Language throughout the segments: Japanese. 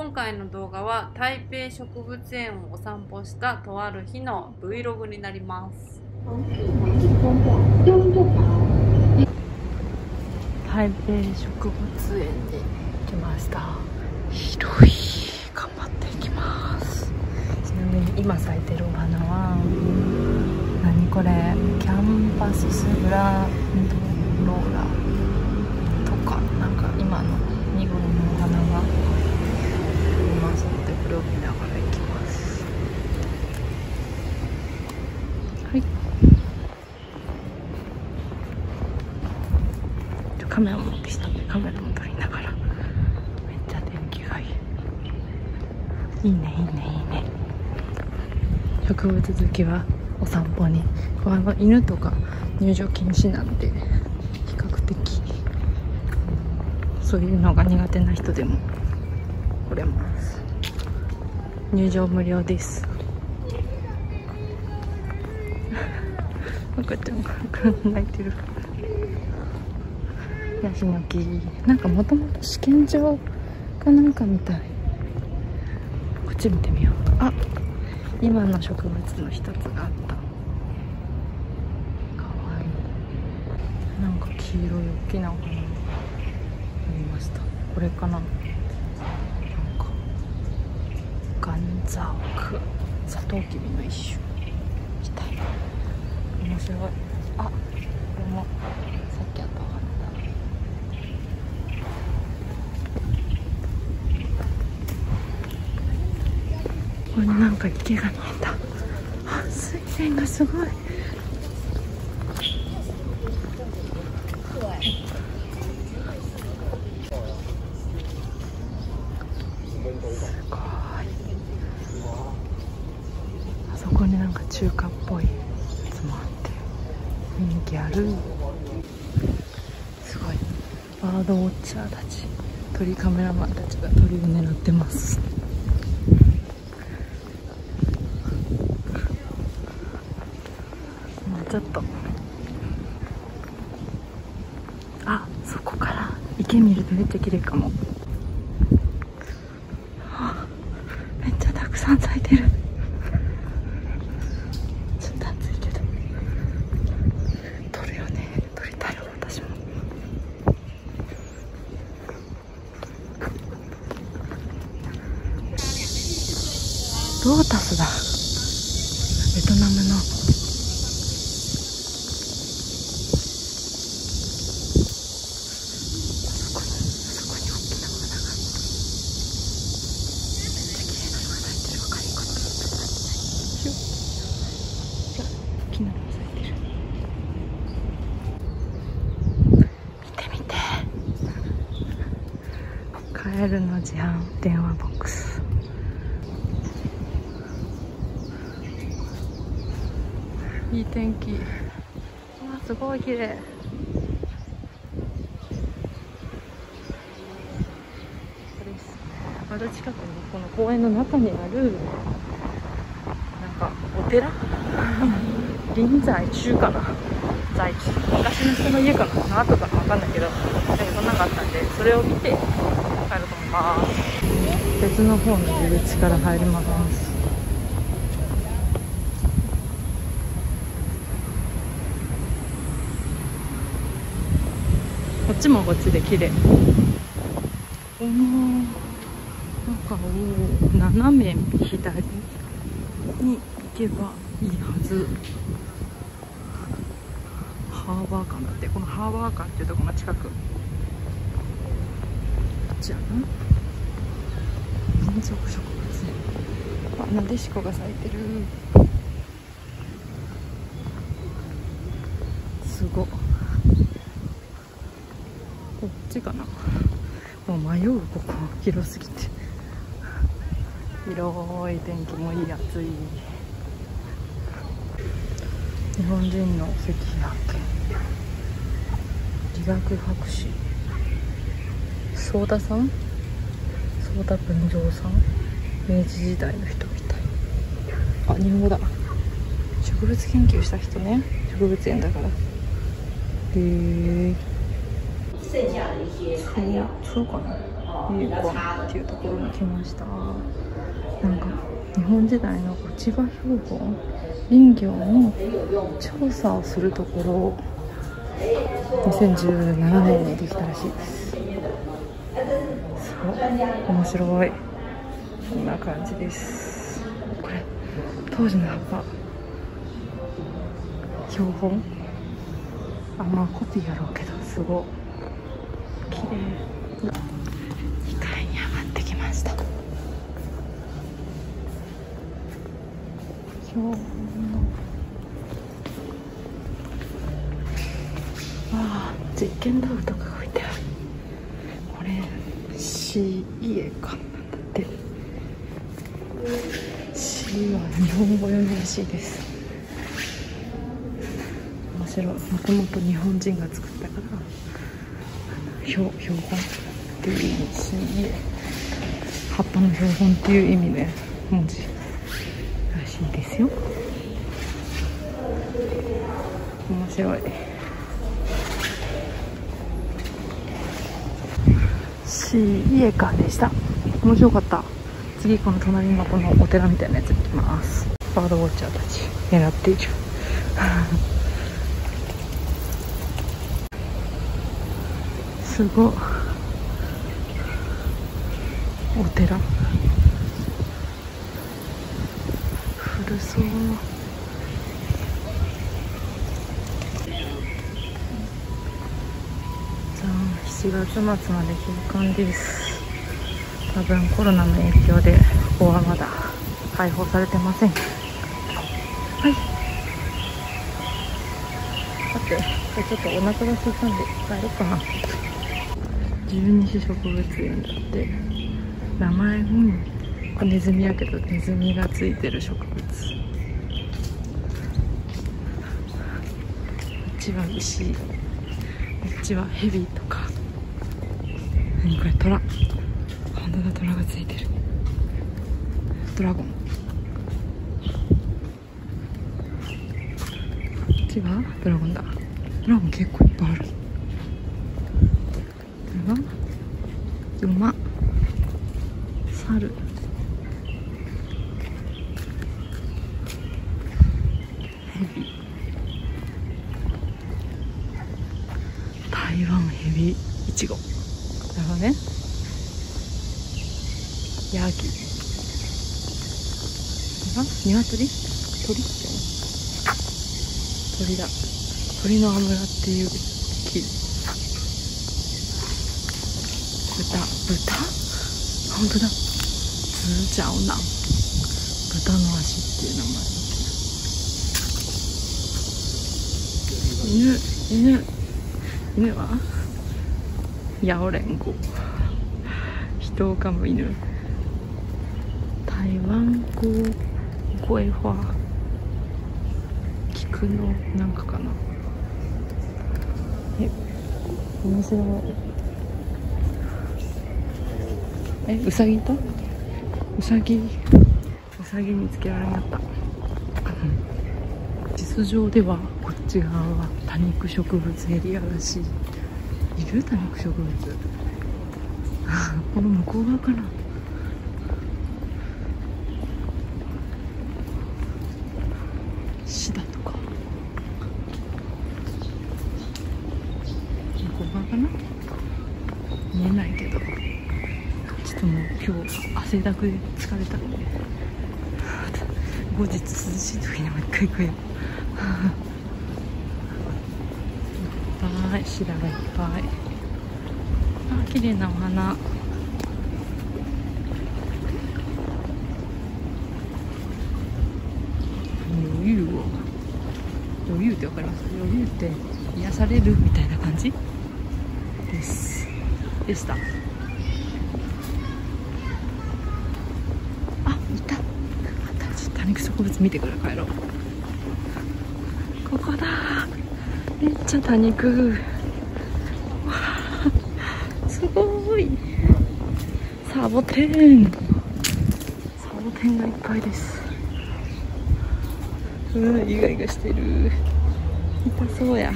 今回の動画は台北植物園をお散歩したとある日の Vlog になります。台北植物園に来ました。広い。頑張っていきます。ちなみに今咲いてるお花は何これ？キャンパススグランドローラとかなんか今の見頃のお花がいますのでこれを見ながら行きますはいちょカメラ持ってきたんでカメラも撮りながらめっちゃ天気がいいいいねいいねいいね。植物好きはお散歩にあの犬とか入場禁止なんで比較的そういうのが苦手な人でも来れます。入場無料です赤ちゃんが泣いてる。ヤシの木。なんかもともと試験場かなんかみたい。っち見てみよう。あ今の植物の一つがあった。かわい。いなんか黄色い大きなお花がありました。これかな。なんかガンザオク。サトウキビの一種。みた。い面白い。あこれもさっきあったお花だなんか池が見えた。あ水面がすごい。すごい。あそこになんか中華っぽいやつもあって雰囲気ある。すごい。バードウォッチャーたち。鳥カメラマンたちが鳥を狙ってますもうちょっと。あそこから。池見るとめっちゃ綺麗かも。めっちゃたくさん咲いてる。ちょっと暑いけど。撮るよね。撮りたいよ私も。ロータスだ。ベトナムのあそこにあそこに大きな花がめっちゃ綺麗なのが咲いてるわかりこっちひゅ大きなのが咲いてる見て見てカエルの自販電話ボックスいい天気わあすごい綺麗これですまだ近くにこの公園の中にあるなんかお寺臨済宗かな在地昔の人の家かなの後かなわかんないけどなんかそんなのがあったんでそれを見てます別の方の入り口から入ります。こっちもこっちで綺麗。この中を斜め左に行けばいいはず。ハーバー館だって。このハーバー館っていうとこが近く。こっちやな。民族植物園あなでしこが咲いてるすごっ。こっちかな。もう迷うここ広すぎて。広い天気もいい暑い日本人の石碑発見理学博士。相田さん？相田文蔵さん明治時代の人みたい。あ日本語だ。植物研究した人ね。植物園だから。へえそうかな。っていうところに来ました。なんか日本時代の千葉標本林業の調査をするところ。を2017年にできたらしいです面白い。こんな感じです。これ当時の葉っぱ。標本？あまあコピーやろうけどすごい。綺麗。2階に上がってきました。標本の。あ実験道具とか。C 家かなんだって。C は日本語読みらしいです。面白い。もともと日本人が作ったから標標本っていう意味 C 家葉っぱの標本っていう意味で文字らしいですよ。面白い。し家かでした。面白かった。次この隣のこのお寺みたいなやつ行きます。バードウォッチャーたち狙っている。すごいお寺。古そう。7月末まで休館です。多分コロナの影響でここはまだ開放されてません。はい。さてちょっとお腹が空いたんで帰ろうかな。十二支植物園だって名前うんこれネズミやけどネズミがついてる植物。こっちは牛こっちはヘビとか。何これ？虎本当だ虎がついてる。ドラゴン。こっちは？ドラゴンだ。ドラゴン結構いっぱいある。これは馬。猿。台湾ヘビイチゴ。ね。ヤギ。あ鶏？鳥鳥だ。鳥の油っていう木。豚。豚？本当だ。ズージャオナン豚の足っていう名前。犬。犬。犬は？ヤオレンゴ人を噛む犬。台湾語声は菊のなんかかな。え面白いえうさぎと？うさぎ。うさぎ見つけられなかった。地図上ではこっち側は多肉植物エリアらしい。いる？多肉植物。この向こう側かな。シダとか。向こう側かな？見えないけど。ちょっともう今日汗だくで疲れたんで。後日涼しい時にもう一回行くよ。ぱい。シダがいっぱい。あ綺麗なお花。余裕を。余裕ってわかります？余裕って癒されるみたいな感じ？です。でした。あいた。あったちょっと多肉植物見てから帰ろう。ここだ。めっちゃ多肉。わあすごい。サボテン。サボテンがいっぱいです。うわイガイガしてる。痛そうや。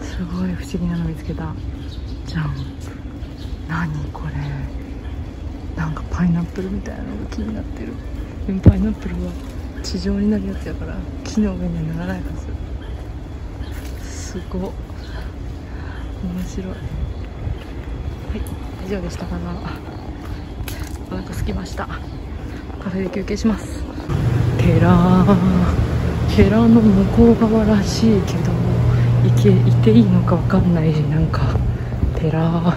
すすごい不思議なの見つけた。じゃん何これ。なんかパイナップルみたいなのが気になってる。でもパイナップルは地上になるやつやから木の上にはならないはず。すごっ。面白い。はい以上でしたかな。お腹空きました。カフェで休憩します。寺寺の向こう側らしいけど行け行っていいのか分かんない。なんか寺。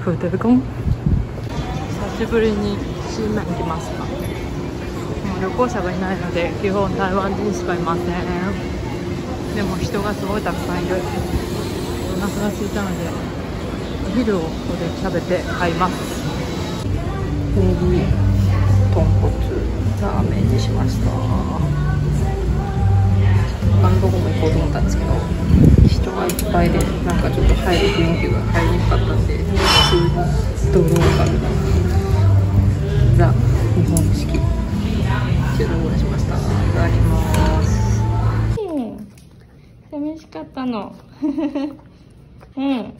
フーテルコン？久しぶりに新面来ましたもう旅行者がいないので基本台湾人しかいませんでも人がすごいたくさんいるお腹が空いたのでお昼をここで食べて買います。ネギ豚骨ラーメンにしました他のとこも行こうと思ったんですけど人がいっぱいでなんかちょっと入る雰囲気が入りにくかったんで普通にドローカルのうん。